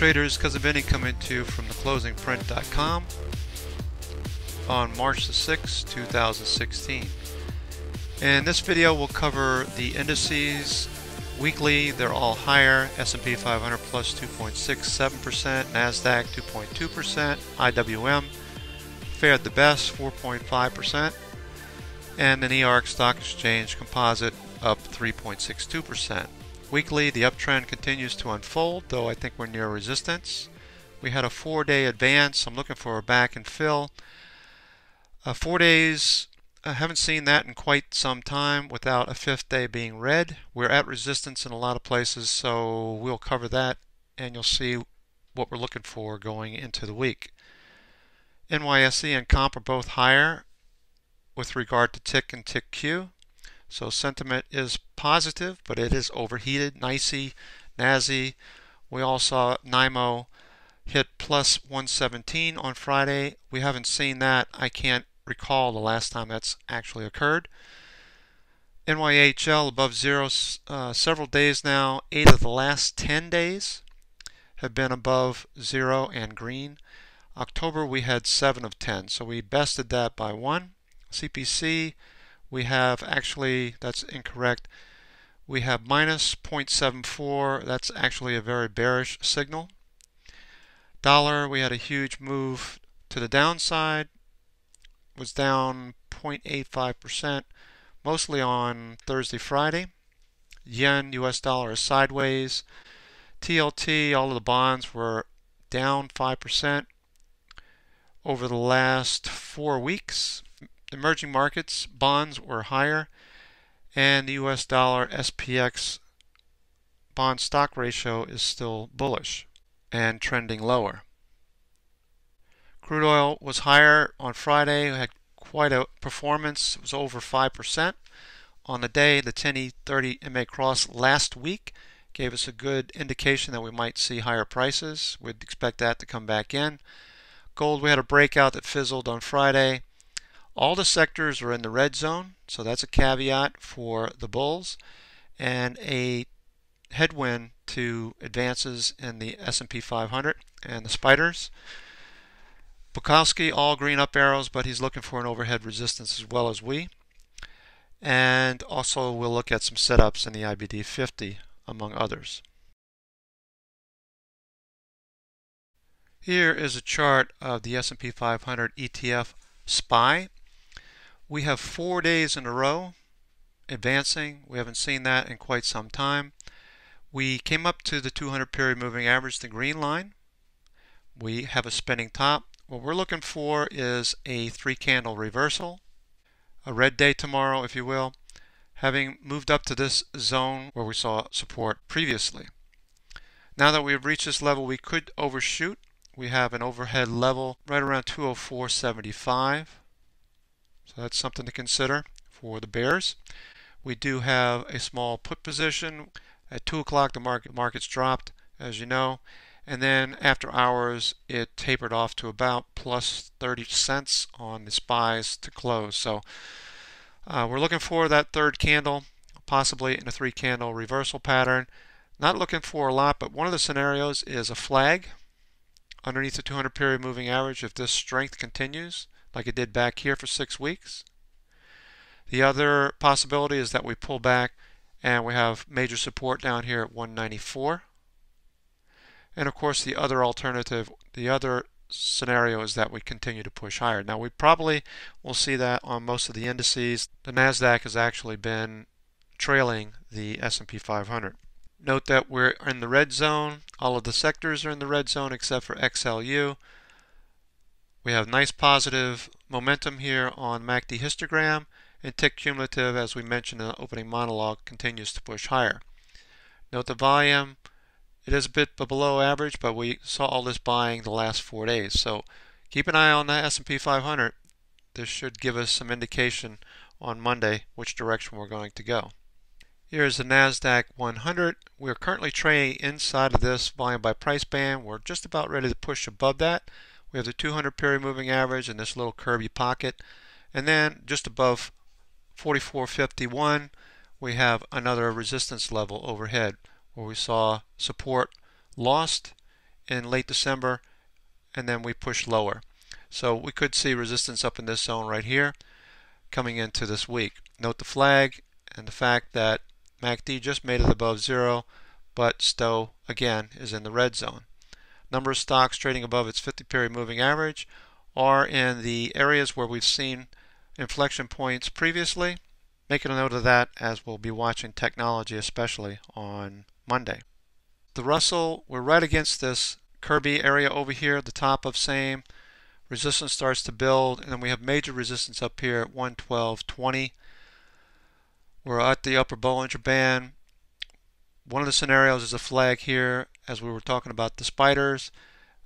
Traders Cousin Vinny coming to you from the theclosingprint.com on March the 6th, 2016. In this video we'll cover the indices weekly, they're all higher. S&P 500 plus 2.67%, Nasdaq 2.2%, IWM fared the best 4.5%, and the York Stock Exchange Composite up 3.62%. Weekly, the uptrend continues to unfold, though I think we're near resistance. We had a four-day advance. I'm looking for a back and fill. Uh, four days, I haven't seen that in quite some time without a fifth day being red. We're at resistance in a lot of places, so we'll cover that and you'll see what we're looking for going into the week. NYSE and comp are both higher with regard to tick and tick Q. So sentiment is positive, but it is overheated. NYSE, NASI. We all saw NYMO hit plus 117 on Friday. We haven't seen that. I can't recall the last time that's actually occurred. NYHL above zero uh, several days now. Eight of the last 10 days have been above zero and green. October we had 7 of 10, so we bested that by 1. CPC we have actually, that's incorrect, we have minus 0.74, that's actually a very bearish signal. Dollar, we had a huge move to the downside, was down 0.85%, mostly on Thursday, Friday. Yen, US dollar is sideways. TLT, all of the bonds were down 5% over the last four weeks emerging markets bonds were higher and the US dollar SPX bond stock ratio is still bullish and trending lower. Crude oil was higher on Friday, had quite a performance, it was over 5%. On the day, the 10E30 MA cross last week gave us a good indication that we might see higher prices. We'd expect that to come back in. Gold, we had a breakout that fizzled on Friday. All the sectors are in the red zone, so that's a caveat for the bulls, and a headwind to advances in the S&P 500 and the spiders. Bukowski, all green up arrows, but he's looking for an overhead resistance as well as we. And also we'll look at some setups in the IBD 50, among others. Here is a chart of the S&P 500 ETF SPY. We have four days in a row advancing. We haven't seen that in quite some time. We came up to the 200 period moving average, the green line. We have a spinning top. What we're looking for is a three candle reversal, a red day tomorrow, if you will, having moved up to this zone where we saw support previously. Now that we've reached this level, we could overshoot. We have an overhead level right around 204.75. So that's something to consider for the bears. We do have a small put position. At 2 o'clock, the market markets dropped, as you know. And then after hours, it tapered off to about plus 30 cents on the SPYs to close. So uh, we're looking for that third candle, possibly in a three candle reversal pattern. Not looking for a lot, but one of the scenarios is a flag underneath the 200 period moving average if this strength continues like it did back here for six weeks. The other possibility is that we pull back and we have major support down here at 194. And of course the other alternative, the other scenario is that we continue to push higher. Now we probably will see that on most of the indices. The Nasdaq has actually been trailing the S&P 500. Note that we're in the red zone. All of the sectors are in the red zone except for XLU. We have nice positive momentum here on MACD histogram and tick cumulative as we mentioned in the opening monologue continues to push higher. Note the volume it is a bit below average but we saw all this buying the last four days so keep an eye on the S&P 500 this should give us some indication on Monday which direction we're going to go. Here's the NASDAQ 100. We're currently trading inside of this volume by price band. We're just about ready to push above that. We have the 200 period moving average and this little curvy pocket. And then just above 44.51, we have another resistance level overhead where we saw support lost in late December and then we push lower. So we could see resistance up in this zone right here coming into this week. Note the flag and the fact that MACD just made it above zero, but STO again is in the red zone. Number of stocks trading above its 50 period moving average are in the areas where we've seen inflection points previously. Making a note of that as we'll be watching technology especially on Monday. The Russell, we're right against this Kirby area over here, the top of same. Resistance starts to build, and then we have major resistance up here at 112.20. We're at the upper Bollinger Band. One of the scenarios is a flag here, as we were talking about the spiders.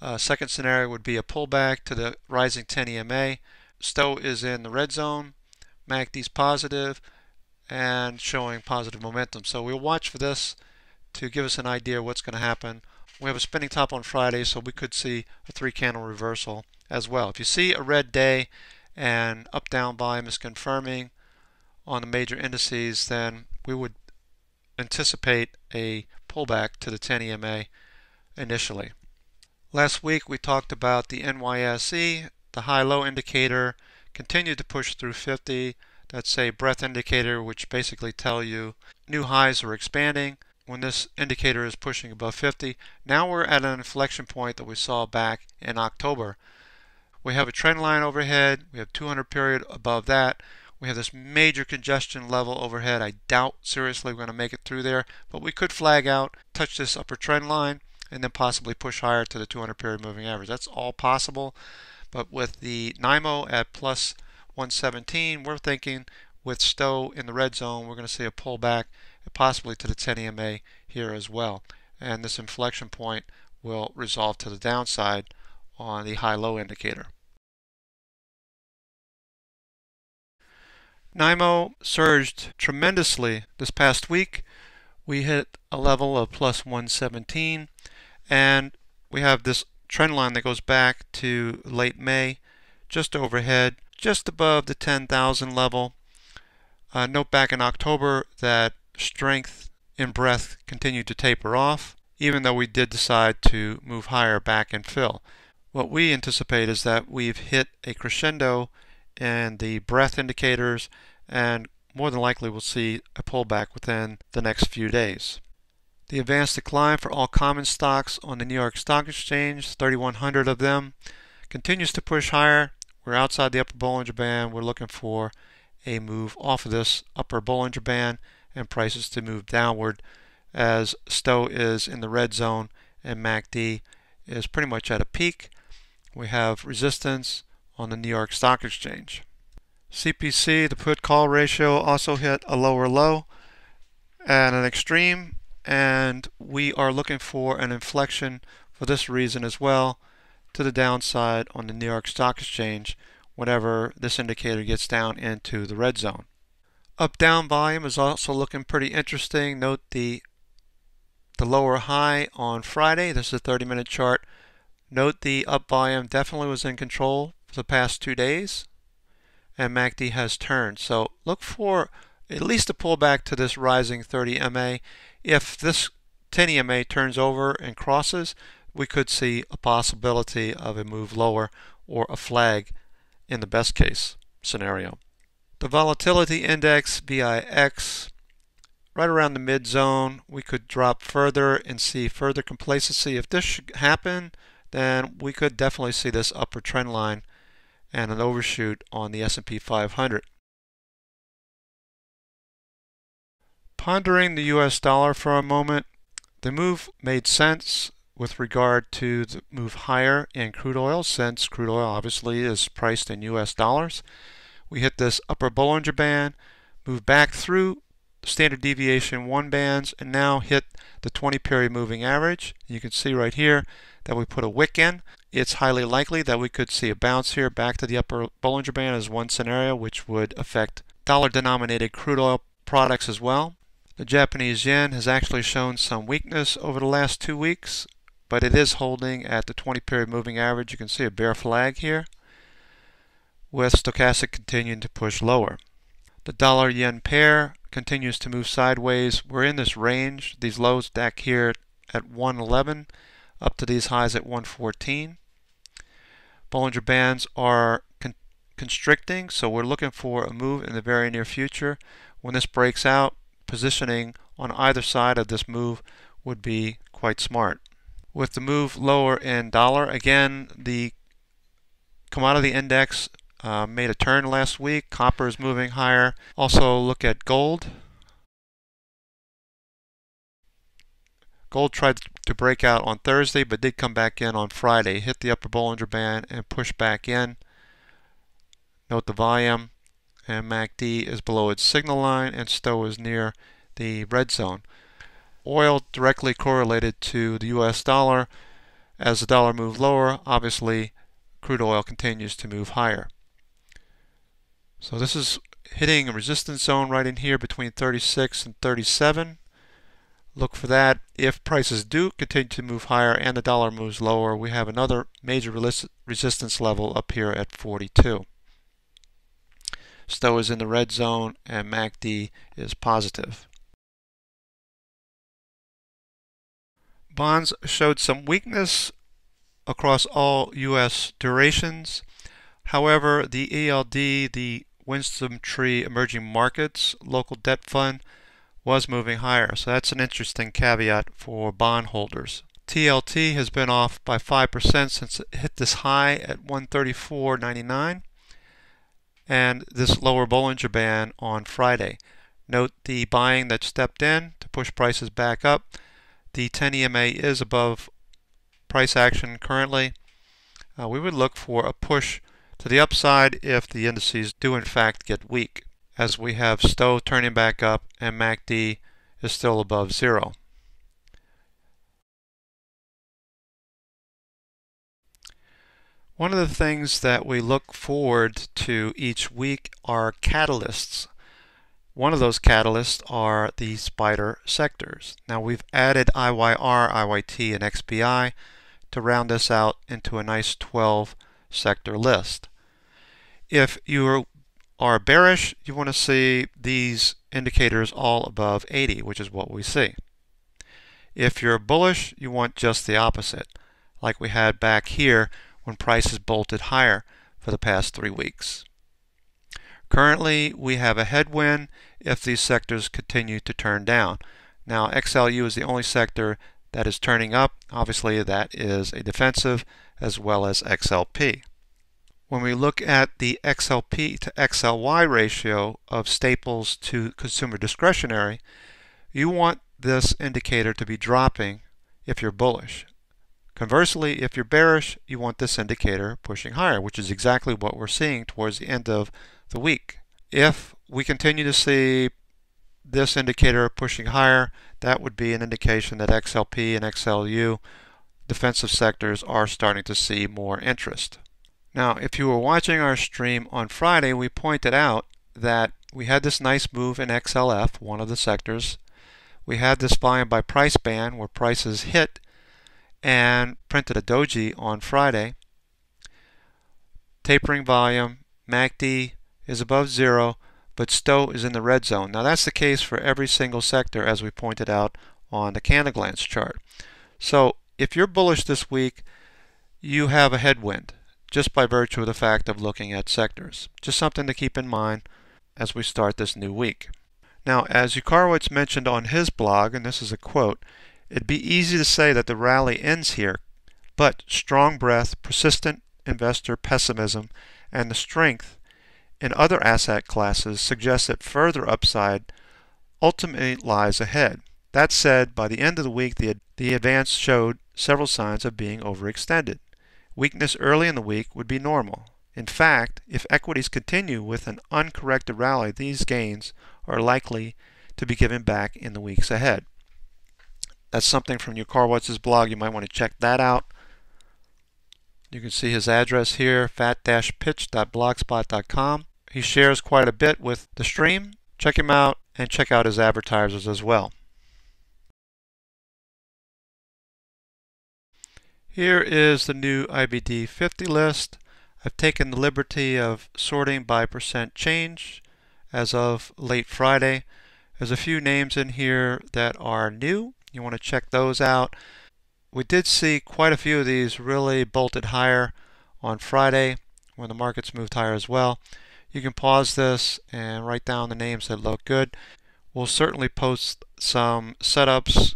Uh, second scenario would be a pullback to the rising 10 EMA. STO is in the red zone. MACD's positive and showing positive momentum. So we'll watch for this to give us an idea what's going to happen. We have a spinning top on Friday, so we could see a three candle reversal as well. If you see a red day and up down volume is confirming on the major indices, then we would anticipate a pullback to the 10 EMA initially. Last week we talked about the NYSE, the high-low indicator continued to push through 50. That's a breadth indicator which basically tell you new highs are expanding when this indicator is pushing above 50. Now we're at an inflection point that we saw back in October. We have a trend line overhead, we have 200 period above that, we have this major congestion level overhead. I doubt seriously we're going to make it through there, but we could flag out, touch this upper trend line, and then possibly push higher to the 200 period moving average. That's all possible, but with the NYMO at plus 117, we're thinking with STO in the red zone, we're going to see a pullback possibly to the 10 EMA here as well. And this inflection point will resolve to the downside on the high-low indicator. NYMO surged tremendously this past week. We hit a level of plus 117 and we have this trend line that goes back to late May just overhead just above the 10,000 level. Uh, note back in October that strength in breadth continued to taper off even though we did decide to move higher back and fill. What we anticipate is that we've hit a crescendo in the breadth indicators and more than likely we'll see a pullback within the next few days. The advanced decline for all common stocks on the New York Stock Exchange, 3,100 of them, continues to push higher. We're outside the upper Bollinger Band. We're looking for a move off of this upper Bollinger Band and prices to move downward as STO is in the red zone and MACD is pretty much at a peak. We have resistance on the New York Stock Exchange. CPC, the put call ratio, also hit a lower low and an extreme, and we are looking for an inflection for this reason as well to the downside on the New York Stock Exchange whenever this indicator gets down into the red zone. Up down volume is also looking pretty interesting. Note the the lower high on Friday. This is a 30 minute chart. Note the up volume definitely was in control for the past two days and MACD has turned. So look for at least a pullback to this rising 30 MA. If this 10 EMA turns over and crosses, we could see a possibility of a move lower or a flag in the best case scenario. The volatility index, VIX, right around the mid zone, we could drop further and see further complacency. If this should happen, then we could definitely see this upper trend line and an overshoot on the S&P 500. Pondering the US dollar for a moment, the move made sense with regard to the move higher in crude oil since crude oil obviously is priced in US dollars. We hit this upper Bollinger Band, move back through standard deviation 1 bands and now hit the 20 period moving average. You can see right here that we put a wick in it's highly likely that we could see a bounce here back to the upper Bollinger Band as one scenario, which would affect dollar-denominated crude oil products as well. The Japanese yen has actually shown some weakness over the last two weeks, but it is holding at the 20-period moving average. You can see a bear flag here, with stochastic continuing to push lower. The dollar-yen pair continues to move sideways. We're in this range. These lows back here at 111 up to these highs at 114. Bollinger Bands are con constricting, so we're looking for a move in the very near future. When this breaks out, positioning on either side of this move would be quite smart. With the move lower in dollar, again, the commodity index uh, made a turn last week. Copper is moving higher. Also look at gold. Gold tried to break out on Thursday but did come back in on Friday. Hit the upper Bollinger Band and push back in. Note the volume and MACD is below its signal line and STO is near the red zone. Oil directly correlated to the US dollar. As the dollar moved lower, obviously crude oil continues to move higher. So this is hitting a resistance zone right in here between 36 and 37. Look for that. If prices do continue to move higher and the dollar moves lower, we have another major resistance level up here at 42. STO is in the red zone and MACD is positive. Bonds showed some weakness across all U.S. durations. However, the ELD, the WisdomTree Emerging Markets Local Debt Fund, was moving higher. So that's an interesting caveat for bondholders. TLT has been off by 5% since it hit this high at 134.99 and this lower Bollinger Band on Friday. Note the buying that stepped in to push prices back up. The 10 EMA is above price action currently. Uh, we would look for a push to the upside if the indices do in fact get weak as we have STO turning back up and MACD is still above zero. One of the things that we look forward to each week are catalysts. One of those catalysts are the spider sectors. Now we've added IYR, IYT, and XBI to round this out into a nice 12 sector list. If you are bearish, you want to see these indicators all above 80, which is what we see. If you're bullish, you want just the opposite, like we had back here when prices bolted higher for the past three weeks. Currently, we have a headwind if these sectors continue to turn down. Now, XLU is the only sector that is turning up. Obviously, that is a defensive as well as XLP. When we look at the XLP to XLY ratio of staples to consumer discretionary, you want this indicator to be dropping if you're bullish. Conversely, if you're bearish, you want this indicator pushing higher, which is exactly what we're seeing towards the end of the week. If we continue to see this indicator pushing higher, that would be an indication that XLP and XLU defensive sectors are starting to see more interest. Now, if you were watching our stream on Friday, we pointed out that we had this nice move in XLF, one of the sectors. We had this volume by price band where prices hit and printed a doji on Friday. Tapering volume, MACD is above zero, but STO is in the red zone. Now that's the case for every single sector as we pointed out on the candle glance chart. So if you're bullish this week, you have a headwind just by virtue of the fact of looking at sectors. Just something to keep in mind as we start this new week. Now, as Yukarowitz mentioned on his blog, and this is a quote, it'd be easy to say that the rally ends here, but strong breath, persistent investor pessimism, and the strength in other asset classes suggest that further upside ultimately lies ahead. That said, by the end of the week, the, the advance showed several signs of being overextended. Weakness early in the week would be normal. In fact, if equities continue with an uncorrected rally, these gains are likely to be given back in the weeks ahead. That's something from Yukarowitz's blog. You might want to check that out. You can see his address here, fat-pitch.blogspot.com. He shares quite a bit with the stream. Check him out and check out his advertisers as well. Here is the new IBD 50 list. I've taken the liberty of sorting by percent change as of late Friday. There's a few names in here that are new. You want to check those out. we did see quite a few of these really bolted higher on Friday when the markets moved higher as well. You can pause this and write down the names that look good. We'll certainly post some setups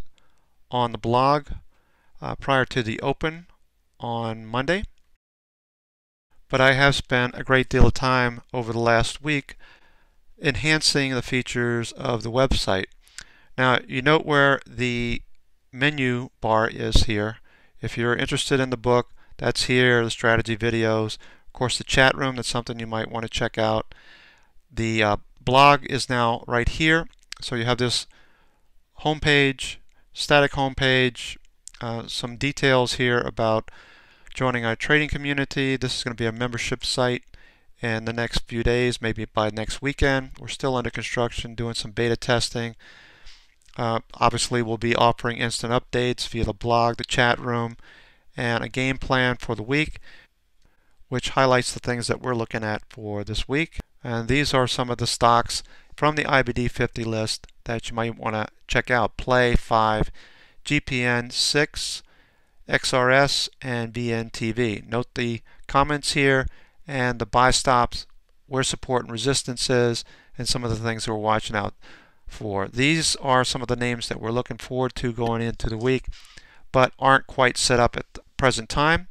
on the blog uh, prior to the open on Monday. But I have spent a great deal of time over the last week enhancing the features of the website. Now you note where the menu bar is here. If you're interested in the book, that's here, the strategy videos. Of course, the chat room, that's something you might want to check out. The uh, blog is now right here. So you have this homepage, static homepage, uh, some details here about joining our trading community. This is going to be a membership site in the next few days, maybe by next weekend. We're still under construction, doing some beta testing. Uh, obviously, we'll be offering instant updates via the blog, the chat room, and a game plan for the week, which highlights the things that we're looking at for this week. And these are some of the stocks from the IBD 50 list that you might want to check out. Play 5, GPN 6, XRS, and VNTV. Note the comments here and the buy stops, where support and resistance is, and some of the things that we're watching out for. These are some of the names that we're looking forward to going into the week, but aren't quite set up at the present time.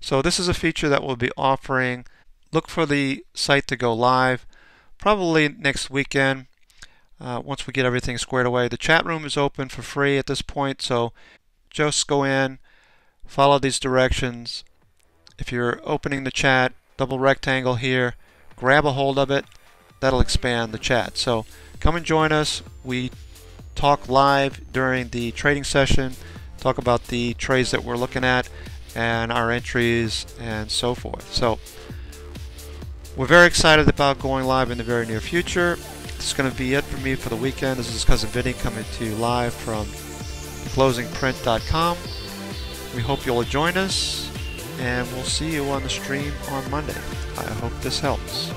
So this is a feature that we'll be offering. Look for the site to go live probably next weekend uh, once we get everything squared away. The chat room is open for free at this point, so just go in, follow these directions. If you're opening the chat, double rectangle here, grab a hold of it, that'll expand the chat. So come and join us. We talk live during the trading session, talk about the trades that we're looking at and our entries and so forth. So we're very excited about going live in the very near future. Is going to be it for me for the weekend. This is Cousin Vinny coming to you live from closingprint.com. We hope you'll join us, and we'll see you on the stream on Monday. I hope this helps.